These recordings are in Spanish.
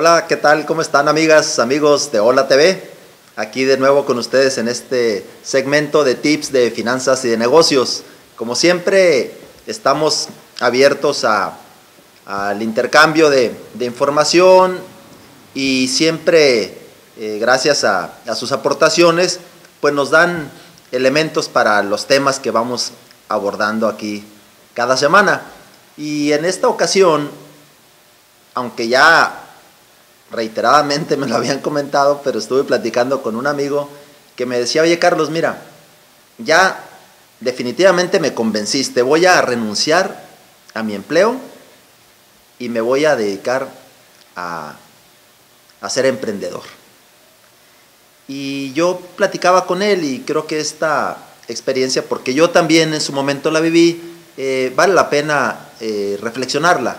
Hola, ¿qué tal? ¿Cómo están amigas, amigos de Hola TV? Aquí de nuevo con ustedes en este segmento de tips de finanzas y de negocios. Como siempre, estamos abiertos al intercambio de, de, información y siempre, eh, gracias a, a sus aportaciones, pues nos dan elementos para los temas que vamos abordando aquí cada semana. Y en esta ocasión, aunque ya reiteradamente me lo habían comentado, pero estuve platicando con un amigo que me decía, oye Carlos, mira, ya definitivamente me convenciste, voy a renunciar a mi empleo y me voy a dedicar a, a ser emprendedor. Y yo platicaba con él y creo que esta experiencia, porque yo también en su momento la viví, eh, vale la pena eh, reflexionarla,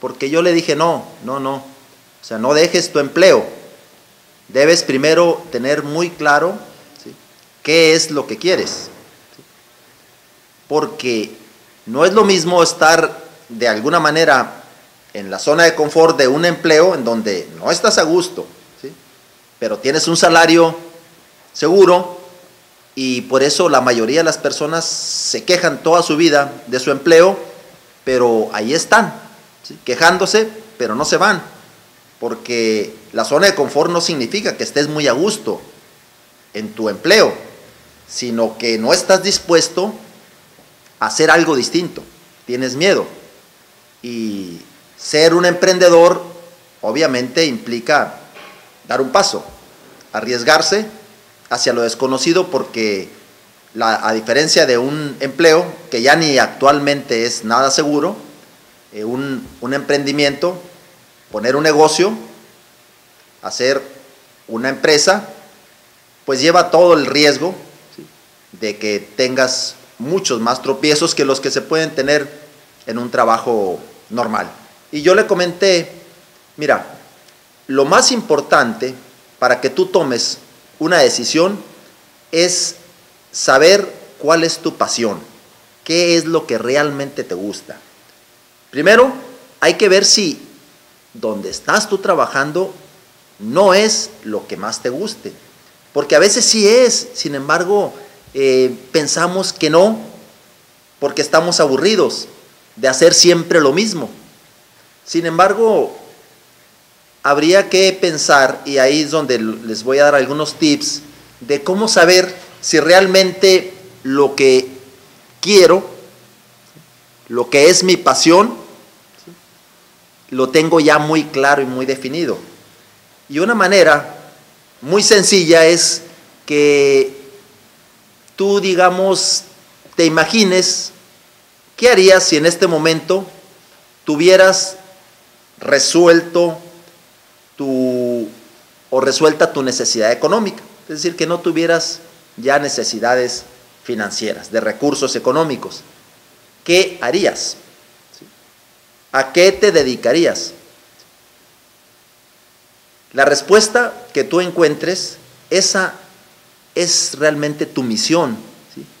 porque yo le dije, no, no, no, sea, no dejes tu empleo. Debes primero tener muy claro qué es lo que quieres. Porque no es lo mismo estar de alguna manera en la zona de confort de un empleo en donde no estás a gusto, pero tienes un salario seguro y por eso la mayoría de las personas se quejan toda su vida de su empleo, pero ahí están, quejándose, pero no se van porque la zona de confort no significa que estés muy a gusto en tu empleo, sino que no estás dispuesto a hacer algo distinto, tienes miedo. Y ser un emprendedor obviamente implica dar un paso, arriesgarse hacia lo desconocido porque a diferencia de un empleo que ya ni actualmente es nada seguro, eh, un emprendimiento poner un negocio, hacer una empresa, pues lleva todo el riesgo de que tengas muchos más tropiezos que los que se pueden tener en un trabajo normal. Y yo le comenté, mira, lo más importante para que tú tomes una decisión es saber cuál es tu pasión, qué es lo que realmente te gusta. Primero, hay que ver si donde estás tú trabajando no es lo que más te guste. Porque a veces sí es, sin embargo, eh, pensamos que no, porque estamos aburridos de hacer siempre lo mismo. Sin embargo, habría que pensar, y ahí es donde les voy a dar algunos tips, de cómo saber si realmente lo que quiero, lo que es mi pasión, lo tengo ya muy claro y muy definido. Y una manera muy sencilla es que tú, digamos, te imagines qué harías si en este momento tuvieras resuelto tu o resuelta tu necesidad económica, es decir, que no tuvieras ya necesidades financieras, de recursos económicos. ¿Qué harías? ¿A qué te dedicarías? La respuesta que tú encuentres, esa es realmente tu misión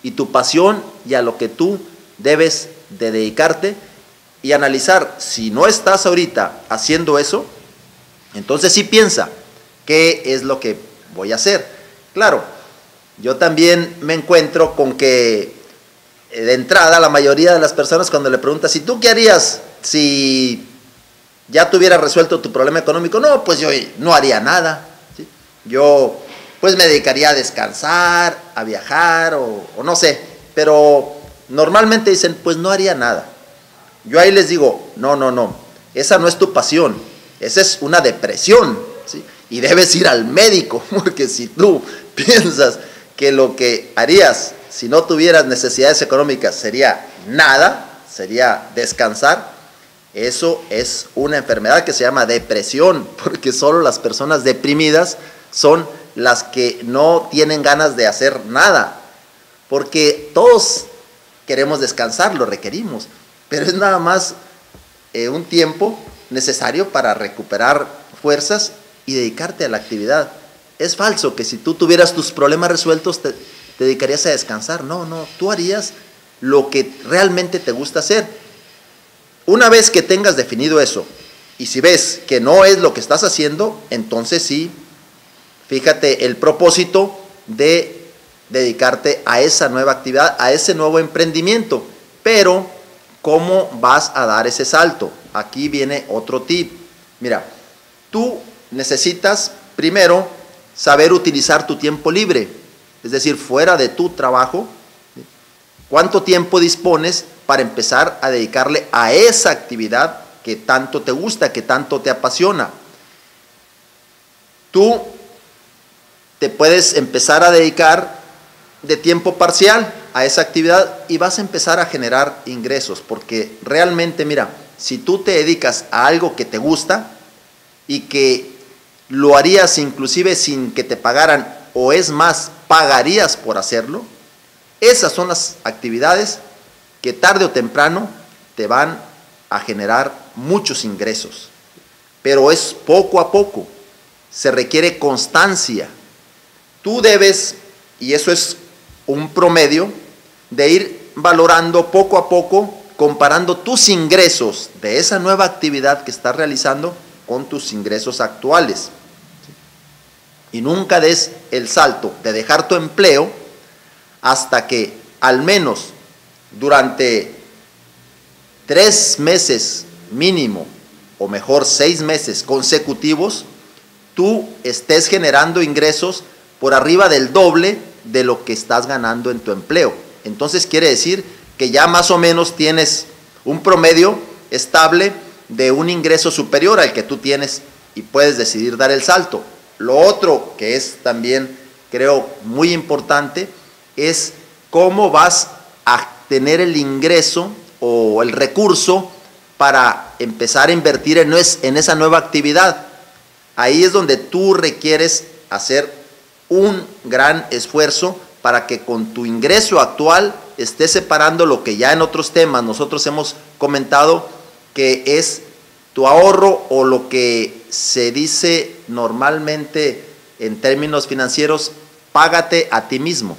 y tu pasión y a lo que tú debes de dedicarte y analizar si no estás ahorita haciendo eso, entonces sí piensa qué es lo que voy a hacer. Claro, yo también me encuentro con que eh, de entrada la mayoría de las personas cuando le preguntas, ¿y tú qué harías si ya tuviera resuelto tu problema económico, no, pues yo no haría nada. Yo pues me dedicaría a descansar, a viajar o, no sé. Pero normalmente dicen, pues no haría nada. Yo ahí les digo, no, no, no, esa no es tu pasión, esa es una depresión. Y debes ir al médico, porque si tú piensas que lo que harías si no tuvieras necesidades económicas sería nada, sería descansar, eso es una enfermedad que se llama depresión, porque solo las personas deprimidas son las que no tienen ganas de hacer nada. Porque todos queremos descansar, lo requerimos, pero es nada más eh, un tiempo necesario para recuperar fuerzas y dedicarte a la actividad. Es falso que si tú tuvieras tus problemas resueltos te, te dedicarías a descansar. No, no, tú harías lo que realmente te gusta hacer. Una vez que tengas definido eso, y si ves que no es lo que estás haciendo, entonces sí, fíjate el propósito de dedicarte a esa nueva actividad, a ese nuevo emprendimiento. Pero, ¿cómo vas a dar ese salto? Aquí viene otro tip. Mira, tú necesitas primero saber utilizar tu tiempo libre, es decir, fuera de tu trabajo. ¿Cuánto tiempo dispones para empezar a dedicarle a esa actividad que tanto te gusta, que tanto te apasiona? Tú te puedes empezar a dedicar de tiempo parcial a esa actividad y vas a empezar a generar ingresos, porque realmente, mira, si tú te dedicas a algo que te gusta y que lo harías inclusive sin que te pagaran, o es más, pagarías por hacerlo, esas son las actividades que tarde o temprano te van a generar muchos ingresos. Pero es poco a poco, se requiere constancia. Tú debes, y eso es un promedio de ir valorando poco a poco, comparando tus ingresos de esa nueva actividad que estás realizando con tus ingresos actuales. Y nunca des el salto de dejar tu empleo hasta que al menos durante tres meses mínimo, o mejor seis meses consecutivos, tú estés generando ingresos por arriba del doble de lo que estás ganando en tu empleo. Entonces quiere decir que ya más o menos tienes un promedio estable de un ingreso superior al que tú tienes y puedes decidir dar el salto. Lo otro que es también, creo, muy importante es cómo vas a tener el ingreso o el recurso para empezar a invertir en, en esa nueva actividad. Ahí es donde tú requieres hacer un gran esfuerzo para que con tu ingreso actual estés separando lo que ya en otros temas nosotros hemos comentado que es tu ahorro o lo que se dice normalmente en términos financieros, págate a ti mismo.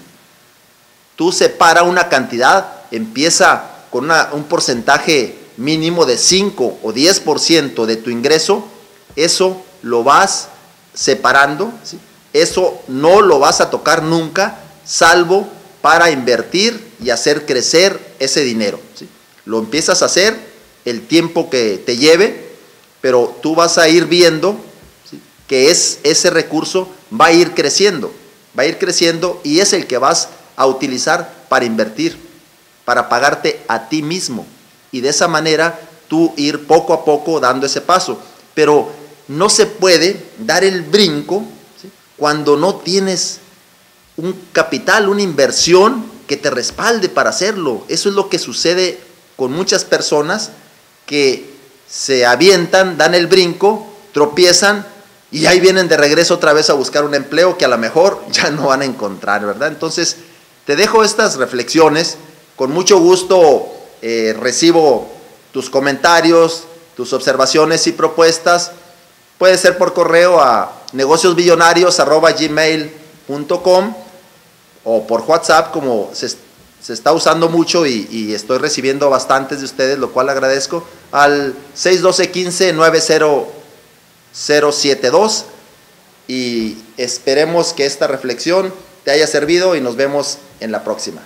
Tú separa una cantidad, empieza con un porcentaje mínimo de 5 o 10% de tu ingreso, eso lo vas separando, eso no lo vas a tocar nunca, salvo para invertir y hacer crecer ese dinero. Lo empiezas a hacer el tiempo que te lleve, pero tú vas a ir viendo que es, ese recurso va a ir creciendo, va a ir creciendo y es el que vas a utilizar para invertir, para pagarte a ti mismo. Y de esa manera tú ir poco a poco dando ese paso. Pero no se puede dar el brinco cuando no tienes un capital, una inversión que te respalde para hacerlo. Eso es lo que sucede con muchas personas que se avientan, dan el brinco, tropiezan y ahí vienen de regreso otra vez a buscar un empleo que a lo mejor ya no van a encontrar, ¿verdad? Entonces, te dejo estas reflexiones. Con mucho gusto eh, recibo tus comentarios, tus observaciones y propuestas. Puede ser por correo a negociosbillonarios.gmail.com o por WhatsApp como se, está usando mucho y, estoy recibiendo bastantes de ustedes, lo cual agradezco, al 612-15-90072 y esperemos que esta reflexión te haya servido y nos vemos en la próxima.